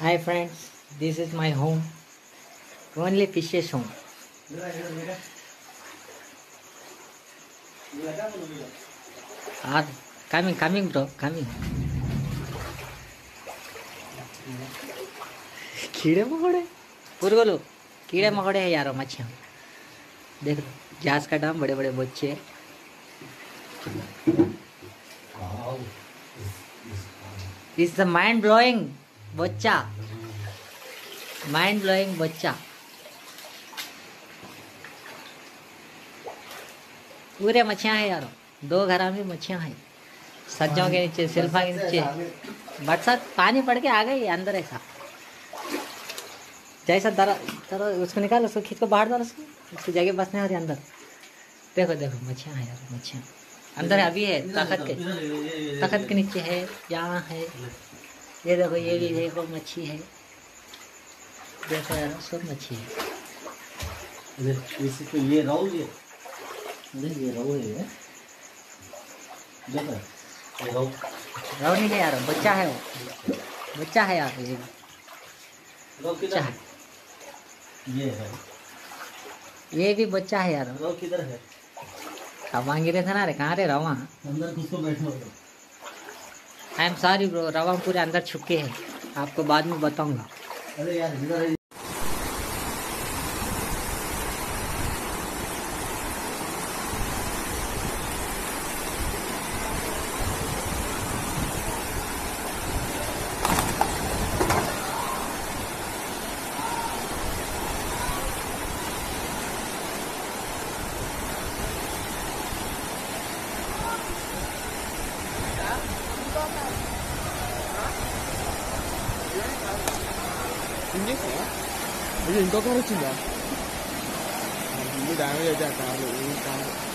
Hi friends, this is my home. Only fishes home. Are coming, coming, bro, coming. कीड़े मकोड़े पूरे बोलो कीड़े मकोड़े है यारो मच्छियाँ देख लो जहाज़ का डाम बड़े बड़े बच्चे हैं। इज़ द माइंड ब्लोइंग बच्चा। माइंड ब्लोइंग बच्चा। पूरे मच्छियाँ हैं यारो। दो घर में मच्छियाँ हैं। सज्जों के नीचे सिल्फा के नीचे। बरसात पानी पड़ के आ गई अंदर ऐसा। जैसा दरा दरा उसको निकाल उसको खींच को बाहर डाल उसको। उसकी जगह बस नहीं हो अंदर। देखो देखो मच्छियाँ हैं यार मच्छियाँ। अंदर अभी है तखत के। तखत के नीचे है यहाँ है। ये देखो ये भी देखो मच्छी है। देखो यार सब मच्छी है। इसी ये राहु ये ये राहु है। देखो ये रहो नहीं है यार बच्चा है वो। बच्चा है यार ये। बच्चा है। ये है। ये भी बच्चा है यार। किधर है? अब मांगी रहे थे ना रे कहाँ रे रवा? अंदर आई एम सॉरी ब्रो रवा पूरे अंदर छुपके है। आपको बाद में बताऊँगा। अरे यार 你别说了不是你刚刚都进来你单位在打我我你打